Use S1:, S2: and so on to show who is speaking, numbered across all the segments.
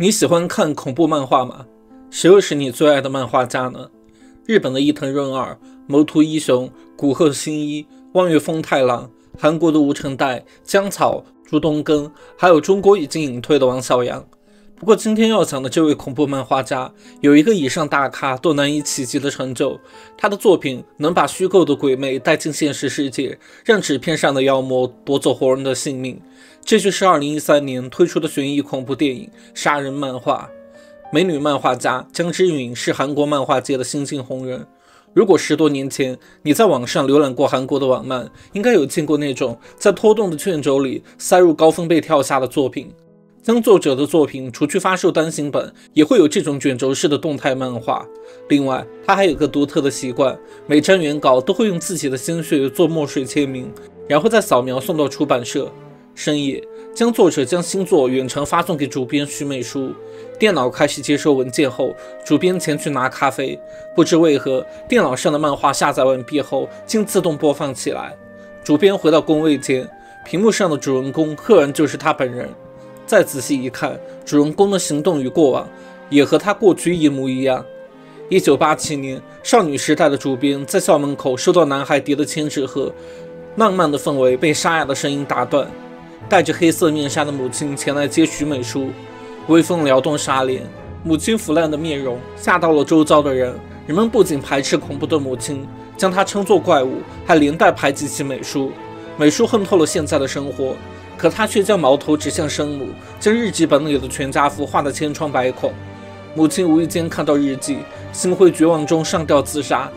S1: 你喜欢看恐怖漫画吗？谁又是你最爱的漫画家呢？日本的伊藤润二、谋图一雄、古贺新一、望月风太郎，韩国的吴承代、江草、朱东根，还有中国已经隐退的王小阳。不过今天要讲的这位恐怖漫画家，有一个以上大咖都难以企及的成就。他的作品能把虚构的鬼魅带进现实世界，让纸片上的妖魔夺走活人的性命。这就是2013年推出的悬疑恐怖电影《杀人漫画》。美女漫画家江之允是韩国漫画界的新晋红人。如果十多年前你在网上浏览过韩国的网漫，应该有见过那种在拖动的卷轴里塞入高分贝跳下的作品。将作者的作品除去发售单行本，也会有这种卷轴式的动态漫画。另外，他还有个独特的习惯，每张原稿都会用自己的鲜血做墨水签名，然后再扫描送到出版社。深夜，将作者将新作远程发送给主编徐美书。电脑开始接收文件后，主编前去拿咖啡。不知为何，电脑上的漫画下载完毕后竟自动播放起来。主编回到工位间，屏幕上的主人公赫然就是他本人。再仔细一看，主人公的行动与过往也和他过去一模一样。一九八七年，少女时代的主编在校门口收到男孩叠的千纸鹤，浪漫的氛围被沙哑的声音打断。戴着黑色面纱的母亲前来接徐美书，微风撩动纱帘，母亲腐烂的面容吓到了周遭的人。人们不仅排斥恐怖的母亲，将她称作怪物，还连带排挤起美书。美书恨透了现在的生活。可他却将矛头指向生母，将日记本里的全家福画得千疮百孔。母亲无意间看到日记，心灰绝望中上吊自杀。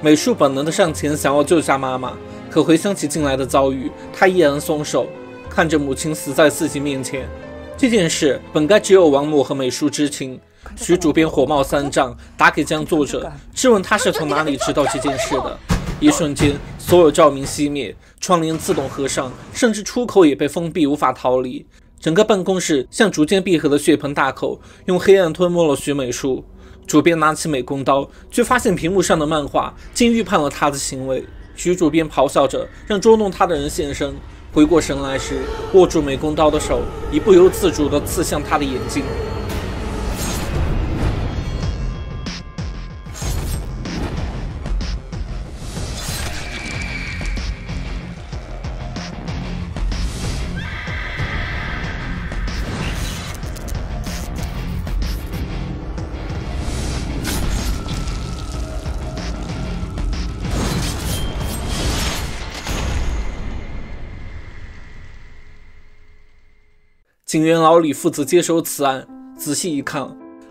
S1: 美术本能的上前想要救下妈妈，可回想起近来的遭遇，他依然松手。看着母亲死在自己面前，这件事本该只有王母和美术知情。徐主编火冒三丈，打给江作者，质问他是从哪里知道这件事的。一瞬间，所有照明熄灭，窗帘自动合上，甚至出口也被封闭，无法逃离。整个办公室像逐渐闭合的血盆大口，用黑暗吞没了徐美术。主编拿起美工刀，却发现屏幕上的漫画竟预判了他的行为。徐主编咆哮着，让捉弄他的人现身。回过神来时，握住美工刀的手已不由自主地刺向他的眼睛。警员老李负责接手此案。仔细一看，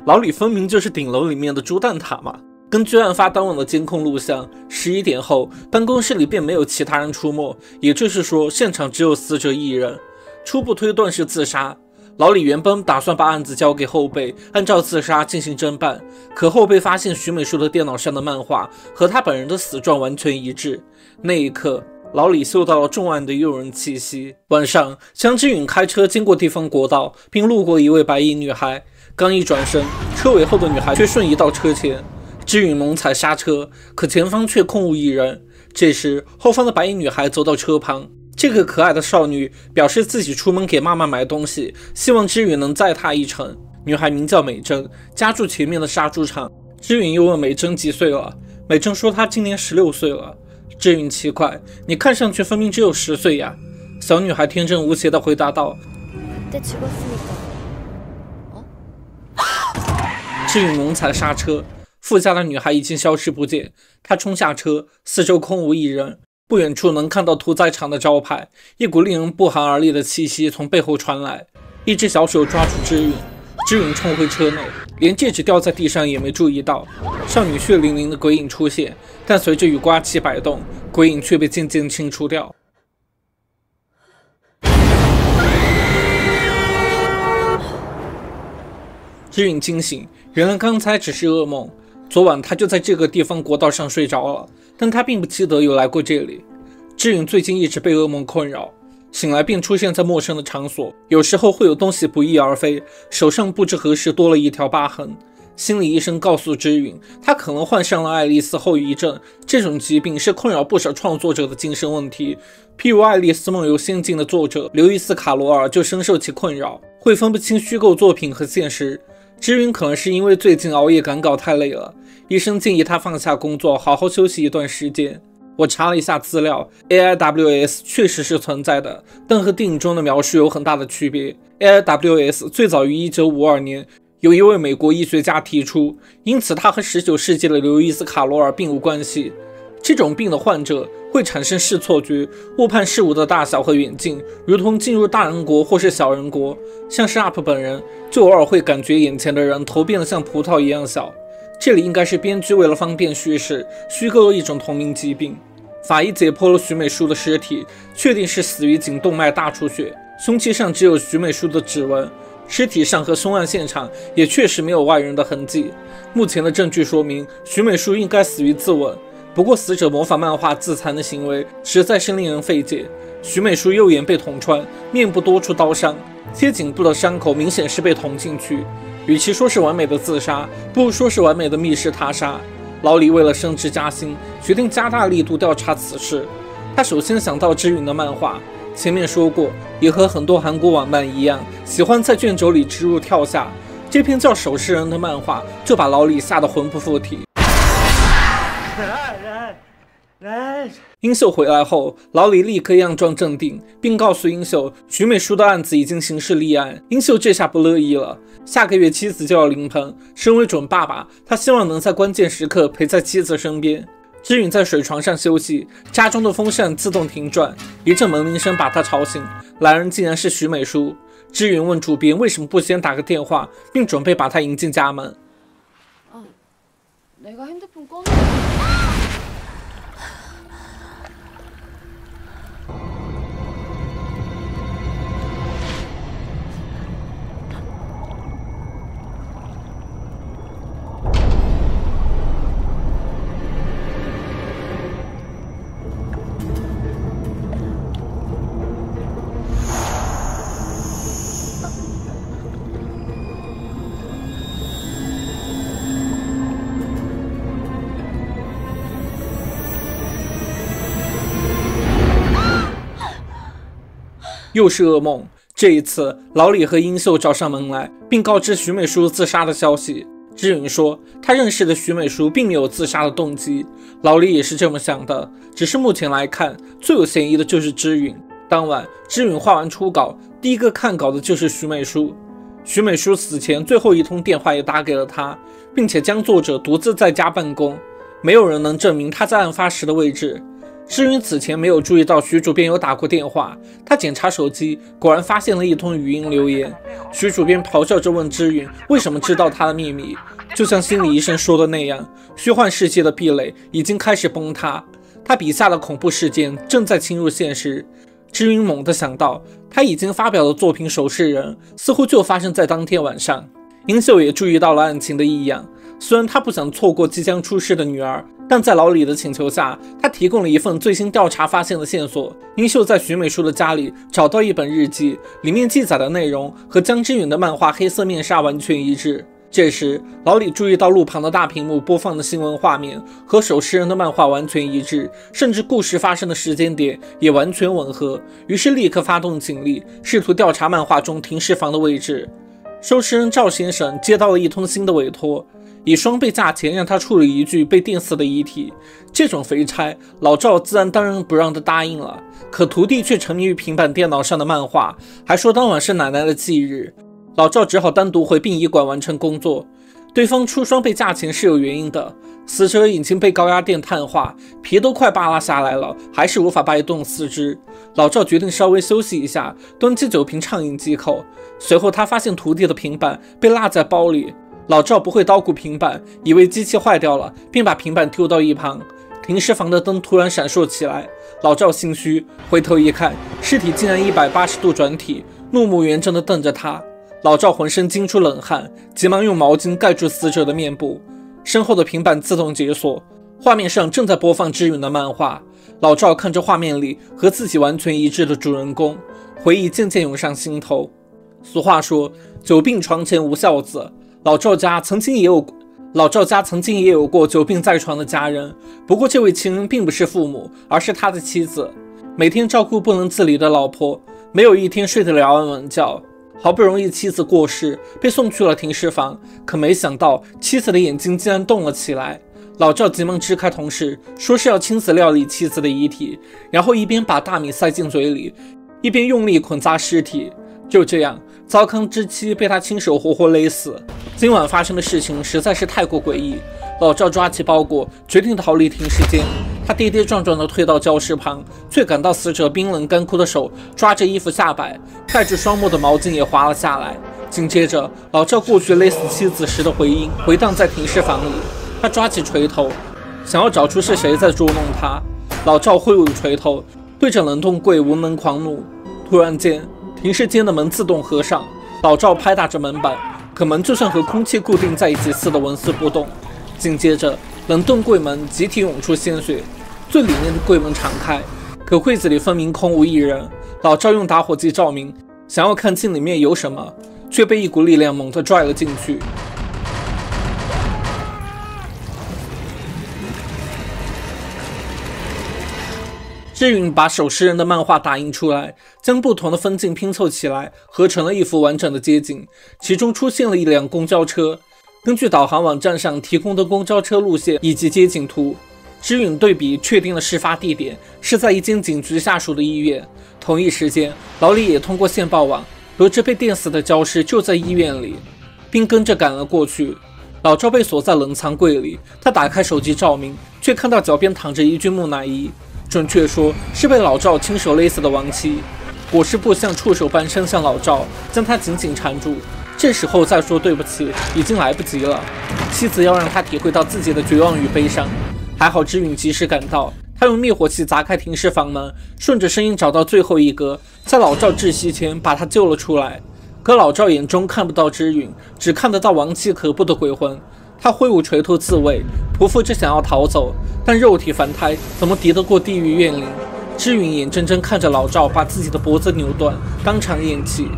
S1: 老李分明就是顶楼里面的朱蛋挞嘛！根据案发当晚的监控录像，十一点后办公室里便没有其他人出没，也就是说，现场只有死者一人。初步推断是自杀。老李原本打算把案子交给后辈，按照自杀进行侦办，可后辈发现徐美术的电脑上的漫画和他本人的死状完全一致。那一刻。老李嗅到了重案的诱人气息。晚上，江之允开车经过地方国道，并路过一位白衣女孩。刚一转身，车尾后的女孩却瞬移到车前。之允猛踩刹车，可前方却空无一人。这时，后方的白衣女孩走到车旁。这个可爱的少女表示自己出门给妈妈买东西，希望之允能载她一程。女孩名叫美珍，家住前面的杀猪场。之允又问美珍几岁了，美珍说她今年十六岁了。志云奇怪，你看上去分明只有十岁呀！小女孩天真无邪地回答道。志云猛踩刹车，副驾的女孩已经消失不见。他冲下车，四周空无一人。不远处能看到屠宰场的招牌，一股令人不寒而栗的气息从背后传来。一只小手抓住志云，志云冲回车内。连戒指掉在地上也没注意到，少女血淋淋的鬼影出现，但随着雨刮器摆动，鬼影却被渐渐清除掉。志允惊醒，原来刚才只是噩梦。昨晚他就在这个地方国道上睡着了，但他并不记得有来过这里。志允最近一直被噩梦困扰。醒来便出现在陌生的场所，有时候会有东西不翼而飞，手上不知何时多了一条疤痕。心理医生告诉知允，他可能患上了爱丽丝后遗症，这种疾病是困扰不少创作者的精神问题。譬如《爱丽丝梦游仙境》的作者刘易斯·卡罗尔就深受其困扰，会分不清虚构作品和现实。知允可能是因为最近熬夜赶稿太累了，医生建议他放下工作，好好休息一段时间。我查了一下资料，AIWS 确实是存在的，但和电影中的描述有很大的区别。AIWS 最早于1952年。有一位美国医学家提出，因此他和19世纪的刘易斯·卡罗尔并无关系。这种病的患者会产生视错觉，误判事物的大小和远近，如同进入大人国或是小人国。像是 UP 本人，就偶尔会感觉眼前的人头变得像葡萄一样小。这里应该是编剧为了方便叙事，虚构了一种同名疾病。法医解剖了徐美淑的尸体，确定是死于颈动脉大出血，凶器上只有徐美淑的指纹。尸体上和凶案现场也确实没有外人的痕迹。目前的证据说明徐美淑应该死于自刎。不过，死者模仿漫画自残的行为实在是令人费解。徐美淑右眼被捅穿，面部多处刀伤，切颈部的伤口明显是被捅进去。与其说是完美的自杀，不如说是完美的密室他杀。老李为了升职加薪，决定加大力度调查此事。他首先想到知云的漫画。前面说过，也和很多韩国网漫一样，喜欢在卷轴里植入跳下。这篇叫《守尸人》的漫画就把老李吓得魂不附体。英秀回来后，老李立刻佯装镇定，并告诉英秀，徐美淑的案子已经刑事立案。英秀这下不乐意了，下个月妻子就要临盆，身为准爸爸，他希望能在关键时刻陪在妻子身边。知允在水床上休息，家中的风扇自动停转，一阵门铃声把他吵醒。来人竟然是徐美淑。知允问主编为什么不先打个电话，并准备把他迎进家门。又是噩梦。这一次，老李和英秀找上门来，并告知徐美淑自杀的消息。知允说，他认识的徐美淑并没有自杀的动机。老李也是这么想的，只是目前来看，最有嫌疑的就是知允。当晚，知允画完初稿，第一个看稿的就是徐美淑。徐美淑死前最后一通电话也打给了他，并且将作者独自在家办公，没有人能证明他在案发时的位置。知云此前没有注意到徐主编有打过电话，他检查手机，果然发现了一通语音留言。徐主编咆哮着问知云为什么知道他的秘密，就像心理医生说的那样，虚幻世界的壁垒已经开始崩塌，他笔下的恐怖事件正在侵入现实。知云猛地想到，他已经发表的作品《守尸人》似乎就发生在当天晚上。英秀也注意到了案情的异样，虽然他不想错过即将出事的女儿。但在老李的请求下，他提供了一份最新调查发现的线索。英秀在徐美淑的家里找到一本日记，里面记载的内容和江之允的漫画《黑色面纱》完全一致。这时，老李注意到路旁的大屏幕播放的新闻画面和守尸人的漫画完全一致，甚至故事发生的时间点也完全吻合。于是，立刻发动警力，试图调查漫画中停尸房的位置。收尸人赵先生接到了一通新的委托。以双倍价钱让他处理一具被电死的遗体，这种肥差，老赵自然当仁不让地答应了。可徒弟却沉迷于平板电脑上的漫画，还说当晚是奶奶的忌日，老赵只好单独回殡仪馆完成工作。对方出双倍价钱是有原因的，死者已经被高压电碳化，皮都快扒拉下来了，还是无法掰动四肢。老赵决定稍微休息一下，端起酒瓶畅饮几口。随后他发现徒弟的平板被落在包里。老赵不会捣鼓平板，以为机器坏掉了，便把平板丢到一旁。停尸房的灯突然闪烁起来，老赵心虚，回头一看，尸体竟然一百八十度转体，怒目圆睁地瞪着他。老赵浑身惊出冷汗，急忙用毛巾盖住死者的面部。身后的平板自动解锁，画面上正在播放志允的漫画。老赵看着画面里和自己完全一致的主人公，回忆渐渐涌上心头。俗话说，久病床前无孝子。老赵家曾经也有老赵家曾经也有过久病在床的家人，不过这位亲人并不是父母，而是他的妻子，每天照顾不能自理的老婆，没有一天睡得了安稳觉。好不容易妻子过世，被送去了停尸房，可没想到妻子的眼睛竟然动了起来。老赵急忙支开同事，说是要亲自料理妻子的遗体，然后一边把大米塞进嘴里，一边用力捆扎尸体。就这样，糟糠之妻被他亲手活活勒死。今晚发生的事情实在是太过诡异。老赵抓起包裹，决定逃离停尸间。他跌跌撞撞地退到教室旁，却感到死者冰冷干枯的手抓着衣服下摆，盖住双目的毛巾也滑了下来。紧接着，老赵过去勒死妻子时的回音回荡在停尸房里。他抓起锤头，想要找出是谁在捉弄他。老赵挥舞锤头，对着冷冻柜无能狂怒。突然间，停尸间的门自动合上。老赵拍打着门板，可门就像和空气固定在一起似的纹丝不动。紧接着，冷冻柜门集体涌出鲜血。最里面的柜门敞开，可柜子里分明空无一人。老赵用打火机照明，想要看清里面有什么，却被一股力量猛地拽了进去。志允把守尸人的漫画打印出来，将不同的分镜拼凑起来，合成了一幅完整的街景。其中出现了一辆公交车，根据导航网站上提供的公交车路线以及街景图。志允对比确定了事发地点是在一间警局下属的医院。同一时间，老李也通过线报网得知被电死的焦尸就在医院里，并跟着赶了过去。老赵被锁在冷藏柜里，他打开手机照明，却看到脚边躺着一具木乃伊，准确说是被老赵亲手勒死的亡妻。裹尸布像触手般伸向老赵，将他紧紧缠住。这时候再说对不起已经来不及了，妻子要让他体会到自己的绝望与悲伤。还好知允及时赶到，他用灭火器砸开停尸房门，顺着声音找到最后一个，在老赵窒息前把他救了出来。可老赵眼中看不到知允，只看得到亡妻可怖的鬼魂。他挥舞锤头自卫，匍匐着想要逃走，但肉体凡胎怎么敌得过地狱怨灵？知允眼睁睁看着老赵把自己的脖子扭断，当场咽气。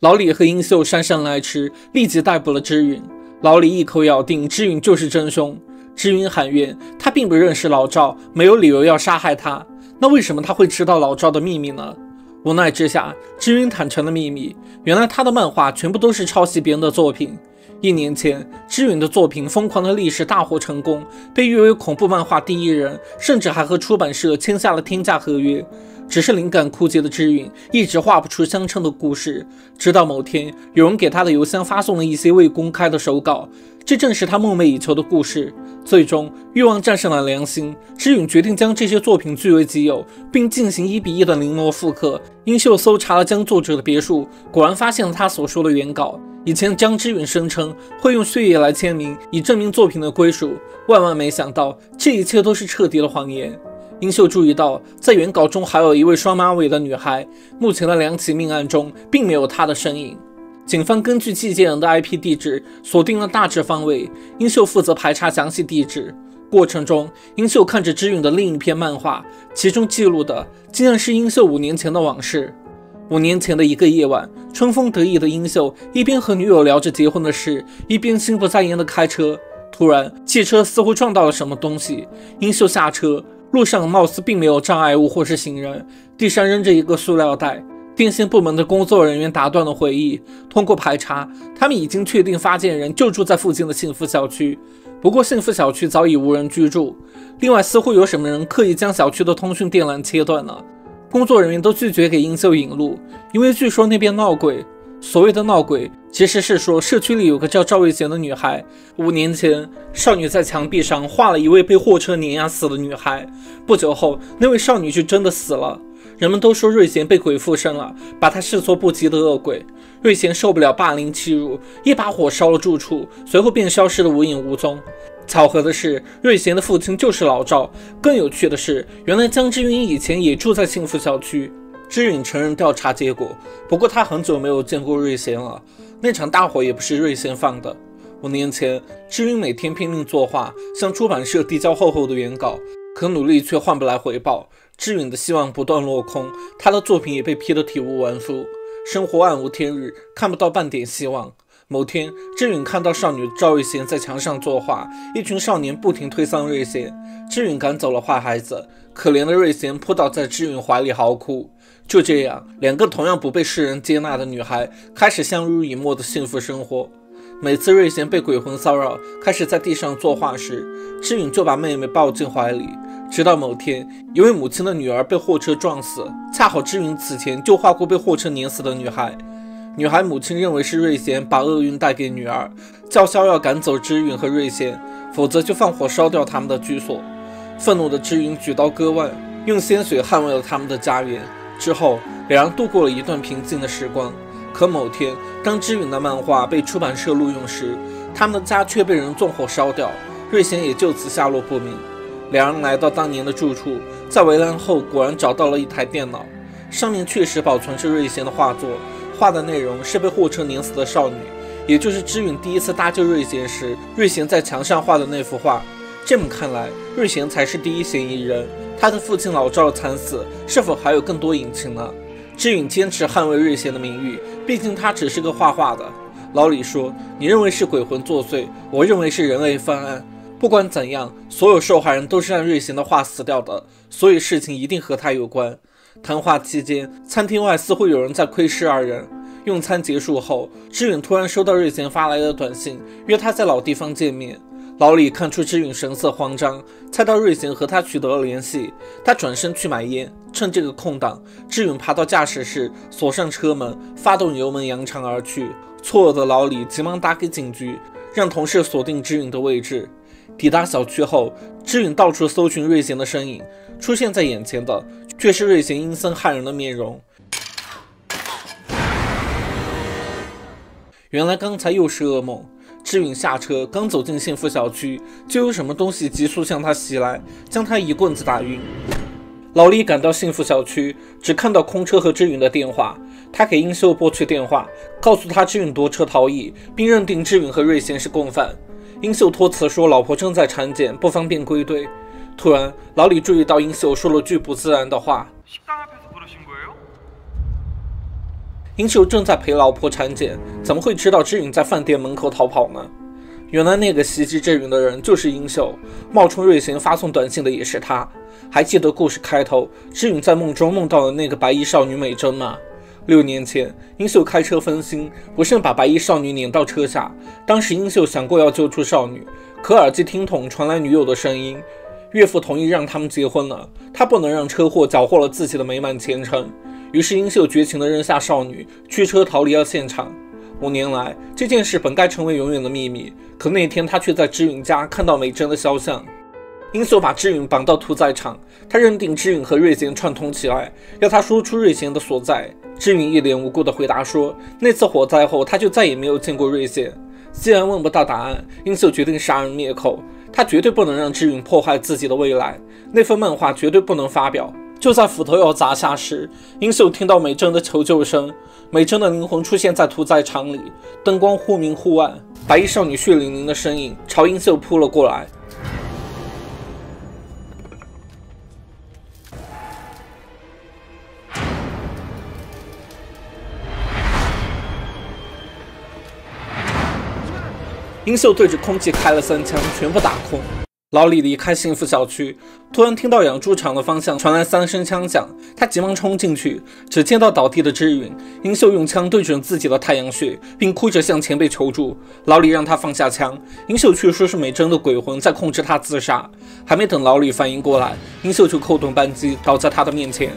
S1: 老李和英秀姗姗来迟，立即逮捕了知允。老李一口咬定知允就是真凶。知允喊冤，他并不认识老赵，没有理由要杀害他。那为什么他会知道老赵的秘密呢？无奈之下，知允坦诚了秘密。原来他的漫画全部都是抄袭别人的作品。一年前，知允的作品《疯狂的历史》大获成功，被誉为恐怖漫画第一人，甚至还和出版社签下了天价合约。只是灵感枯竭的知允一直画不出相称的故事，直到某天，有人给他的邮箱发送了一些未公开的手稿，这正是他梦寐以求的故事。最终，欲望战胜了良心，知允决定将这些作品据为己有，并进行一比一的临摹复刻。英秀搜查了江作者的别墅，果然发现了他所说的原稿。以前江之允声称会用血液来签名，以证明作品的归属，万万没想到，这一切都是彻底的谎言。英秀注意到，在原稿中还有一位双马尾的女孩。目前的两起命案中，并没有她的身影。警方根据寄件人的 IP 地址锁定了大致方位，英秀负责排查详细地址。过程中，英秀看着知允的另一篇漫画，其中记录的竟然是英秀五年前的往事。五年前的一个夜晚，春风得意的英秀一边和女友聊着结婚的事，一边心不在焉地开车。突然，汽车似乎撞到了什么东西，英秀下车。路上貌似并没有障碍物或是行人，地上扔着一个塑料袋。电信部门的工作人员打断了会议，通过排查，他们已经确定发件人就住在附近的幸福小区。不过幸福小区早已无人居住。另外，似乎有什么人刻意将小区的通讯电缆切断了。工作人员都拒绝给英秀引路，因为据说那边闹鬼。所谓的闹鬼，其实是说社区里有个叫赵瑞贤的女孩。五年前，少女在墙壁上画了一位被货车碾压死的女孩。不久后，那位少女就真的死了。人们都说瑞贤被鬼附身了，把他视作不吉的恶鬼。瑞贤受不了霸凌欺辱，一把火烧了住处，随后便消失得无影无踪。巧合的是，瑞贤的父亲就是老赵。更有趣的是，原来江之云以前也住在幸福小区。知允承认调查结果，不过他很久没有见过瑞贤了。那场大火也不是瑞贤放的。五年前，知允每天拼命作画，向出版社递交厚厚的原稿，可努力却换不来回报。志允的希望不断落空，他的作品也被批得体无完肤，生活暗无天日，看不到半点希望。某天，志允看到少女赵瑞贤在墙上作画，一群少年不停推搡瑞贤，志允赶走了坏孩子，可怜的瑞贤扑倒在志允怀里嚎哭。就这样，两个同样不被世人接纳的女孩开始相濡以沫的幸福生活。每次瑞贤被鬼魂骚扰，开始在地上作画时，志允就把妹妹抱进怀里。直到某天，一位母亲的女儿被货车撞死，恰好志允此前就画过被货车碾死的女孩。女孩母亲认为是瑞贤把厄运带给女儿，叫嚣要赶走知允和瑞贤，否则就放火烧掉他们的居所。愤怒的知允举刀割腕，用鲜血捍卫了他们的家园。之后，两人度过了一段平静的时光。可某天，当知允的漫画被出版社录用时，他们的家却被人纵火烧掉，瑞贤也就此下落不明。两人来到当年的住处，在围栏后果然找到了一台电脑，上面确实保存着瑞贤的画作。画的内容是被货车碾死的少女，也就是知允第一次搭救瑞贤时，瑞贤在墙上画的那幅画。这么看来，瑞贤才是第一嫌疑人。他的父亲老赵的惨死，是否还有更多隐情呢？知允坚持捍卫瑞贤的名誉，毕竟他只是个画画的。老李说：“你认为是鬼魂作祟，我认为是人类犯案。不管怎样，所有受害人都是让瑞贤的画死掉的，所以事情一定和他有关。”谈话期间，餐厅外似乎有人在窥视二人。用餐结束后，知允突然收到瑞贤发来的短信，约他在老地方见面。老李看出知允神色慌张，猜到瑞贤和他取得了联系，他转身去买烟。趁这个空档，知允爬到驾驶室，锁上车门，发动油门扬长而去。错愕的老李急忙打给警局，让同事锁定知允的位置。抵达小区后，知允到处搜寻瑞贤的身影，出现在眼前的。却是瑞贤阴森骇人的面容。原来刚才又是噩梦。志允下车，刚走进幸福小区，就有什么东西急速向他袭来，将他一棍子打晕。老李赶到幸福小区，只看到空车和志允的电话。他给英秀拨去电话，告诉他志允夺车逃逸，并认定志允和瑞贤是共犯。英秀托辞说老婆正在产检，不方便归队。突然，老李注意到英秀说了句不自然的话。英秀正在陪老婆产检，怎么会知道志允在饭店门口逃跑呢？原来那个袭击志允的人就是英秀，冒充瑞贤发送短信的也是他。还记得故事开头，志允在梦中梦到了那个白衣少女美珍吗？六年前，英秀开车分心，不慎把白衣少女碾到车下。当时英秀想过要救出少女，可耳机听筒传来女友的声音。岳父同意让他们结婚了，他不能让车祸缴获了自己的美满前程。于是英秀绝情地扔下少女，驱车逃离了现场。五年来，这件事本该成为永远的秘密，可那天他却在知允家看到美珍的肖像。英秀把知允绑到屠宰场，他认定知允和瑞贤串通起来，要他说出瑞贤的所在。知允一脸无辜地回答说：“那次火灾后，他就再也没有见过瑞贤。”既然问不到答案，英秀决定杀人灭口。他绝对不能让志允破坏自己的未来，那份漫画绝对不能发表。就在斧头要砸下时，英秀听到美珍的求救声，美珍的灵魂出现在屠宰场里，灯光忽明忽暗，白衣少女血淋淋的身影朝英秀扑了过来。英秀对着空气开了三枪，全部打空。老李离开幸福小区，突然听到养猪场的方向传来三声枪响，他急忙冲进去，只见到倒地的知允。英秀用枪对准自己的太阳穴，并哭着向前辈求助。老李让他放下枪，英秀却说是美珍的鬼魂在控制他自杀。还没等老李反应过来，英秀就扣动扳机，倒在他的面前。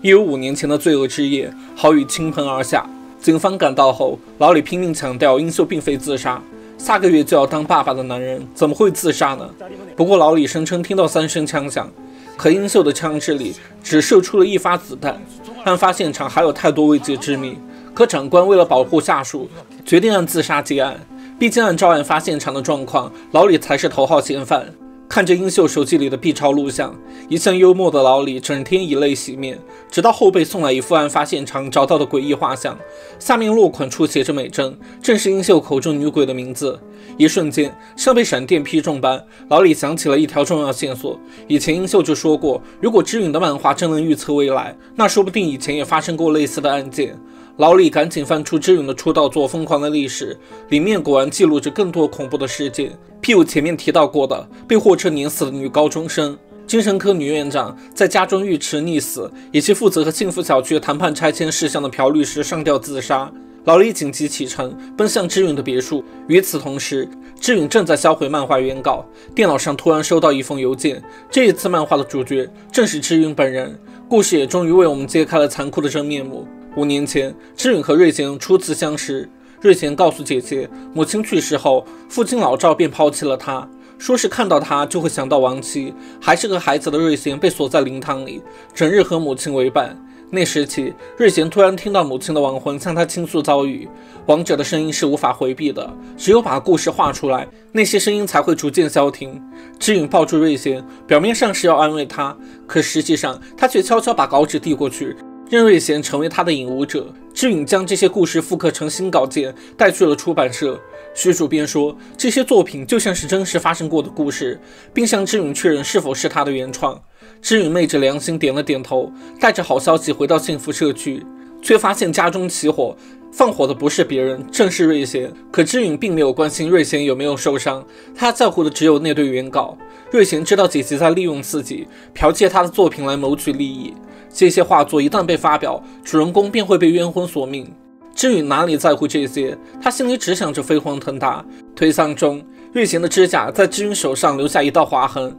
S1: 一如五年前的罪恶之夜，好雨倾盆而下。警方赶到后，老李拼命强调英秀并非自杀。下个月就要当爸爸的男人怎么会自杀呢？不过老李声称听到三声枪响，可英秀的枪支里只射出了一发子弹。案发现场还有太多未解之谜。可长官为了保护下属，决定按自杀结案。毕竟按照案发现场的状况，老李才是头号嫌犯。看着英秀手机里的 B 超录像，一向幽默的老李整天以泪洗面。直到后辈送来一副案发现场找到的诡异画像，下面落款处写着“美珍”，正是英秀口中女鬼的名字。一瞬间，像被闪电劈中般，老李想起了一条重要线索。以前英秀就说过，如果知允的漫画真能预测未来，那说不定以前也发生过类似的案件。老李赶紧翻出知允的出道作《疯狂的历史》，里面果然记录着更多恐怖的事件，譬如前面提到过的被货车碾死的女高中生，精神科女院长在家中浴池溺死，以及负责和幸福小区谈判拆迁事项的朴律师上吊自杀。老李紧急启程，奔向志允的别墅。与此同时，志允正在销毁漫画原稿，电脑上突然收到一封邮件。这一次漫画的主角正是志允本人，故事也终于为我们揭开了残酷的真面目。五年前，志允和瑞贤初次相识。瑞贤告诉姐姐，母亲去世后，父亲老赵便抛弃了他，说是看到他就会想到亡妻。还是个孩子的瑞贤被锁在灵堂里，整日和母亲为伴。那时起，瑞贤突然听到母亲的亡魂向他倾诉遭遇，亡者的声音是无法回避的，只有把故事画出来，那些声音才会逐渐消停。知允抱住瑞贤，表面上是要安慰他，可实际上他却悄悄把稿纸递过去。任瑞贤成为他的引舞者，志允将这些故事复刻成新稿件，带去了出版社。徐主编说，这些作品就像是真实发生过的故事，并向志允确认是否是他的原创。志允昧着良心点了点头，带着好消息回到幸福社区，却发现家中起火，放火的不是别人，正是瑞贤。可知允并没有关心瑞贤有没有受伤，他在乎的只有那堆原稿。瑞贤知道姐姐在利用自己，剽窃他的作品来谋取利益。这些画作一旦被发表，主人公便会被冤魂索命。知允哪里在乎这些？他心里只想着飞黄腾达。推搡中，瑞贤的指甲在知允手上留下一道划痕。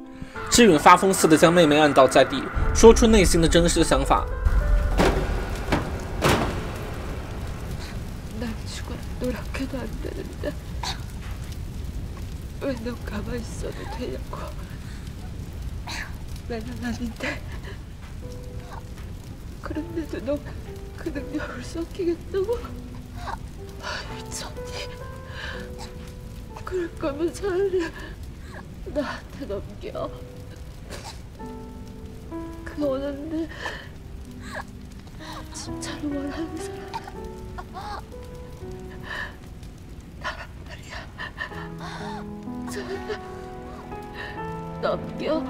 S1: 知允发疯似的将妹妹按倒在地，说出内心的真实想法。
S2: 그런데도 너 그 능력을쌓기겠다고 미쳤니 그럴 거면 차라리 나한테 넘겨 그 오는데 진짜로 원하는 사람 나란 말이야저 넘겨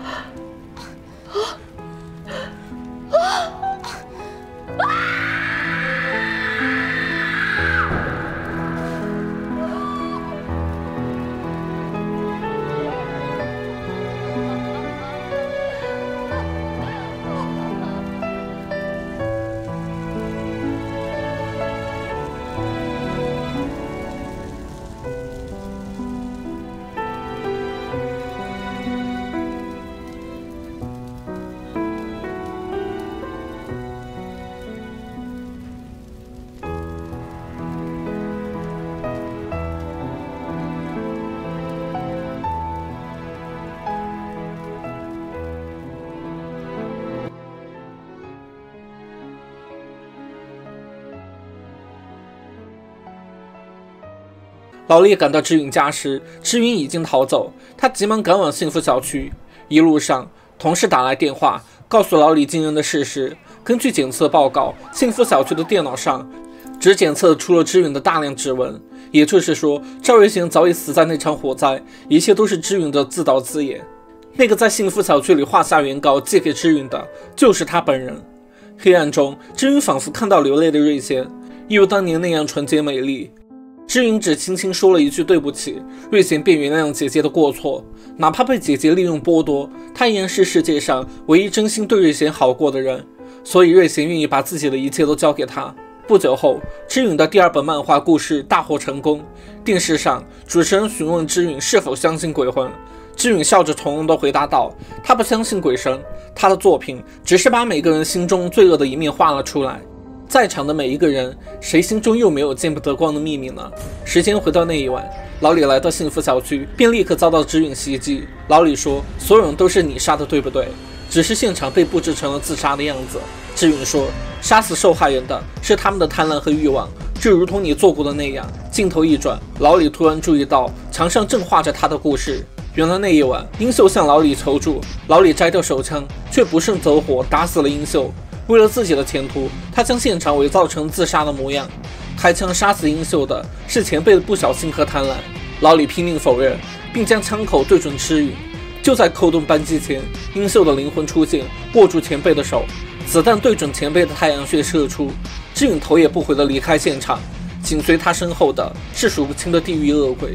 S1: 老李赶到知允家时，知允已经逃走。他急忙赶往幸福小区。一路上，同事打来电话，告诉老李惊人的事实：根据检测报告，幸福小区的电脑上只检测出了知允的大量指纹。也就是说，赵瑞贤早已死在那场火灾，一切都是知允的自导自演。那个在幸福小区里画下原稿寄给知允的，就是他本人。黑暗中，知允仿佛看到流泪的瑞贤，一如当年那样纯洁美丽。知允只轻轻说了一句“对不起”，瑞贤便原谅姐姐的过错。哪怕被姐姐利用剥夺，他依然是世界上唯一真心对瑞贤好过的人。所以瑞贤愿意把自己的一切都交给他。不久后，知允的第二本漫画故事大获成功。电视上，主持人询问知允是否相信鬼魂，知允笑着从容地回答道：“他不相信鬼神，他的作品只是把每个人心中罪恶的一面画了出来。”在场的每一个人，谁心中又没有见不得光的秘密呢？时间回到那一晚，老李来到幸福小区，便立刻遭到知允袭击。老李说：“所有人都是你杀的，对不对？只是现场被布置成了自杀的样子。”志允说：“杀死受害人的是他们的贪婪和欲望，就如同你做过的那样。”镜头一转，老李突然注意到墙上正画着他的故事。原来那一晚，英秀向老李求助，老李摘掉手枪，却不慎走火，打死了英秀。为了自己的前途，他将现场伪造成自杀的模样。开枪杀死英秀的是前辈的不小心和贪婪。老李拼命否认，并将枪口对准知允。就在扣动扳机前，英秀的灵魂出现，握住前辈的手，子弹对准前辈的太阳穴射出，知允头也不回地离开现场。紧随他身后的是数不清的地狱恶鬼。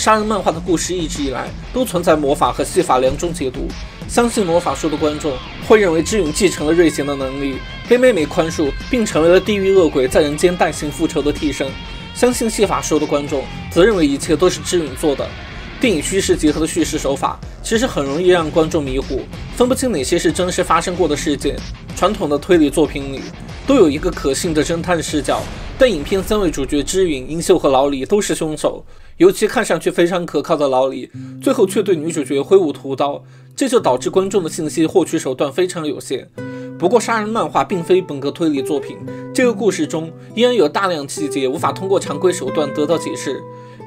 S1: 杀人漫画的故事一直以来都存在魔法和戏法两种解读。相信魔法书的观众会认为知允继承了瑞贤的能力，被妹妹宽恕，并成为了地狱恶鬼在人间代行复仇的替身。相信戏法书的观众则认为一切都是知允做的。电影虚实结合的叙事手法其实很容易让观众迷糊，分不清哪些是真实发生过的事件。传统的推理作品里都有一个可信的侦探视角，但影片三位主角知允、英秀和老李都是凶手。尤其看上去非常可靠的老李，最后却对女主角挥舞屠刀，这就导致观众的信息获取手段非常有限。不过，杀人漫画并非本格推理作品，这个故事中依然有大量细节无法通过常规手段得到解释。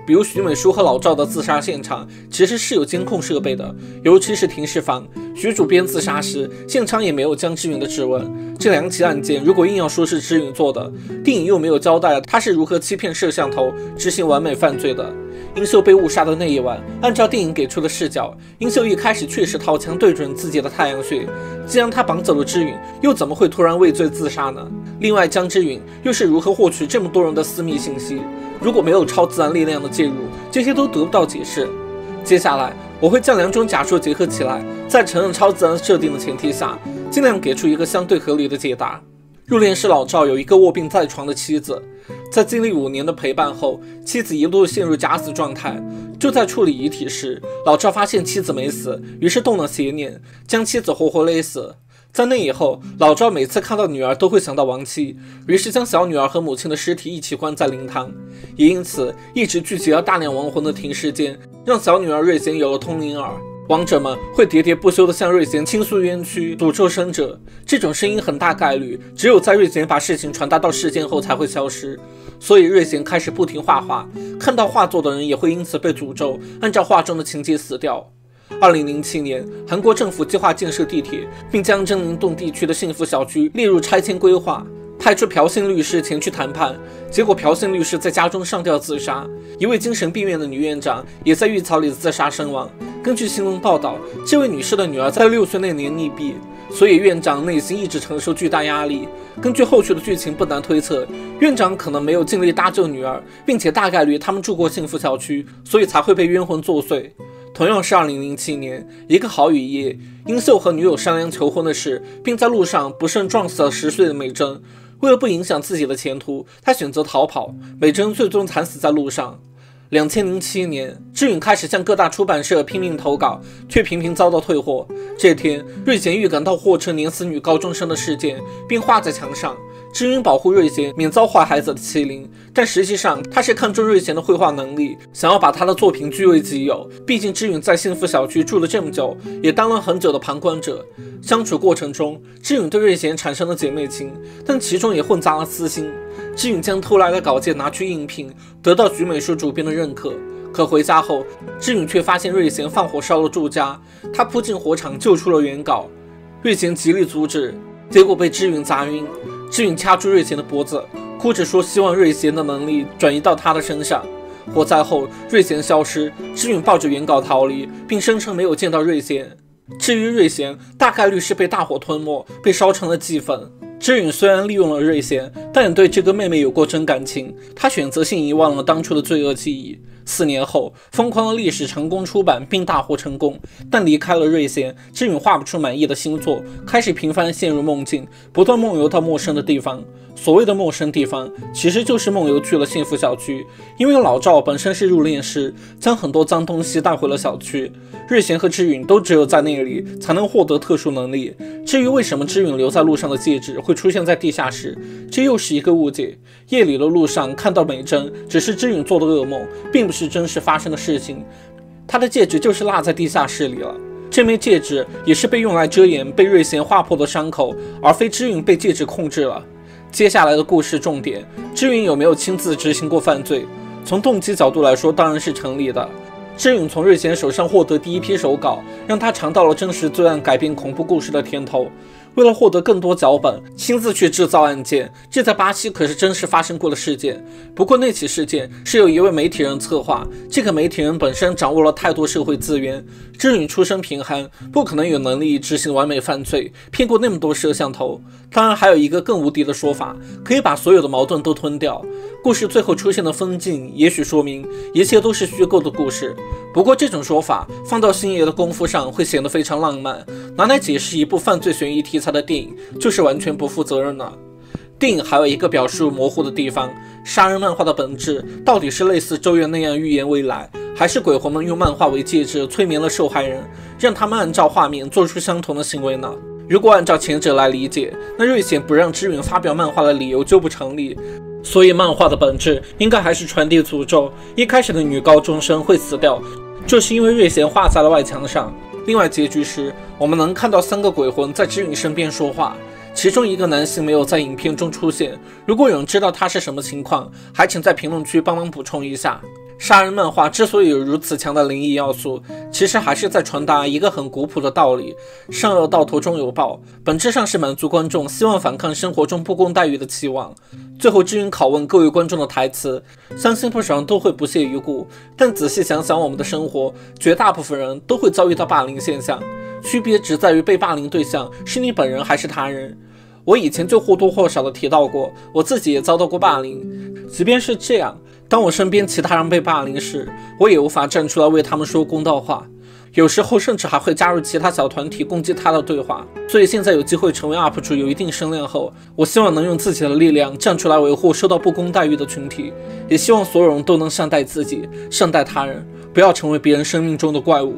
S1: 比如徐美淑和老赵的自杀现场其实是有监控设备的，尤其是停尸房。徐主编自杀时，现场也没有江之允的指纹。这两起案件如果硬要说是之允做的，电影又没有交代他是如何欺骗摄像头执行完美犯罪的。英秀被误杀的那一晚，按照电影给出的视角，英秀一开始确实掏枪对准自己的太阳穴。既然他绑走了之允，又怎么会突然畏罪自杀呢？另外，江之允又是如何获取这么多人的私密信息？如果没有超自然力量的介入，这些都得不到解释。接下来，我会将两种假说结合起来，在承认超自然设定的前提下，尽量给出一个相对合理的解答。入殓师老赵有一个卧病在床的妻子，在经历五年的陪伴后，妻子一度陷入假死状态。就在处理遗体时，老赵发现妻子没死，于是动了邪念，将妻子活活勒死。在那以后，老赵每次看到女儿都会想到亡妻，于是将小女儿和母亲的尸体一起关在灵堂，也因此一直聚集了大量亡魂的停尸间，让小女儿瑞贤有了通灵耳。亡者们会喋喋不休地向瑞贤倾诉冤屈，诅咒生者。这种声音很大概率只有在瑞贤把事情传达到世间后才会消失，所以瑞贤开始不停画画，看到画作的人也会因此被诅咒，按照画中的情节死掉。二零零七年，韩国政府计划建设地铁，并将真灵洞地区的幸福小区列入拆迁规划，派出朴信律师前去谈判。结果，朴信律师在家中上吊自杀。一位精神病院的女院长也在浴槽里自杀身亡。根据新闻报道，这位女士的女儿在六岁那年溺毙，所以院长内心一直承受巨大压力。根据后续的剧情，不难推测，院长可能没有尽力搭救女儿，并且大概率他们住过幸福小区，所以才会被冤魂作祟。同样是二零零七年，一个好雨夜，英秀和女友商量求婚的事，并在路上不慎撞死了十岁的美珍。为了不影响自己的前途，他选择逃跑，美珍最终惨死在路上。两千零七年，志允开始向各大出版社拼命投稿，却频频遭到退货。这天，瑞贤预感到货车碾死女高中生的事件，并画在墙上。志允保护瑞贤免遭坏孩子的欺凌，但实际上他是看中瑞贤的绘画能力，想要把他的作品据为己有。毕竟志允在幸福小区住了这么久，也当了很久的旁观者。相处过程中，志允对瑞贤产生了姐妹情，但其中也混杂了私心。志允将偷来的稿件拿去应聘，得到菊美术主编的认可。可回家后，志允却发现瑞贤放火烧了住家，他扑进火场救出了原稿，瑞贤极力阻止，结果被志允砸晕。志允掐住瑞贤的脖子，哭着说：“希望瑞贤的能力转移到他的身上。”火灾后，瑞贤消失，志允抱着原稿逃离，并声称没有见到瑞贤。至于瑞贤，大概率是被大火吞没，被烧成了齑粉。志允虽然利用了瑞贤，但也对这个妹妹有过真感情。他选择性遗忘了当初的罪恶记忆。四年后，《疯狂的历史》成功出版并大获成功，但离开了瑞贤，志允画不出满意的星座，开始频繁陷入梦境，不断梦游到陌生的地方。所谓的陌生地方，其实就是梦游去了幸福小区。因为老赵本身是入殓师，将很多脏东西带回了小区。瑞贤和知允都只有在那里才能获得特殊能力。至于为什么知允留在路上的戒指会出现在地下室，这又是一个误解。夜里的路上看到美珍，只是知允做的噩梦，并不是真实发生的事情。她的戒指就是落在地下室里了。这枚戒指也是被用来遮掩被瑞贤划破的伤口，而非知允被戒指控制了。接下来的故事重点，志允有没有亲自执行过犯罪？从动机角度来说，当然是成立的。志允从瑞贤手上获得第一批手稿，让他尝到了真实罪案改变恐怖故事的甜头。为了获得更多脚本，亲自去制造案件，这在巴西可是真实发生过的事件。不过那起事件是由一位媒体人策划，这个媒体人本身掌握了太多社会资源。知允出身贫寒，不可能有能力执行完美犯罪，骗过那么多摄像头。当然，还有一个更无敌的说法，可以把所有的矛盾都吞掉。故事最后出现的风景，也许说明一切都是虚构的故事。不过这种说法放到星爷的功夫上，会显得非常浪漫，拿来解释一部犯罪悬疑题材他的电影，就是完全不负责任的。电影还有一个表述模糊的地方：杀人漫画的本质到底是类似咒怨那样预言未来，还是鬼魂们用漫画为介质催眠了受害人，让他们按照画面做出相同的行为呢？如果按照前者来理解，那瑞显不让知允发表漫画的理由就不成立。所以漫画的本质应该还是传递诅咒。一开始的女高中生会死掉，就是因为瑞贤画在了外墙上。另外结局时，我们能看到三个鬼魂在知允身边说话。其中一个男性没有在影片中出现。如果有人知道他是什么情况，还请在评论区帮忙补充一下。杀人漫画之所以有如此强的灵异要素，其实还是在传达一个很古朴的道理：善恶到头终有报。本质上是满足观众希望反抗生活中不公待遇的期望。最后，志云拷问各位观众的台词，相信不少人都会不屑一顾。但仔细想想，我们的生活，绝大部分人都会遭遇到霸凌现象。区别只在于被霸凌对象是你本人还是他人。我以前就或多或少的提到过，我自己也遭到过霸凌。即便是这样，当我身边其他人被霸凌时，我也无法站出来为他们说公道话。有时候甚至还会加入其他小团体攻击他的对话。所以现在有机会成为 UP 主，有一定声量后，我希望能用自己的力量站出来维护受到不公待遇的群体。也希望所有人都能善待自己，善待他人，不要成为别人生命中的怪物。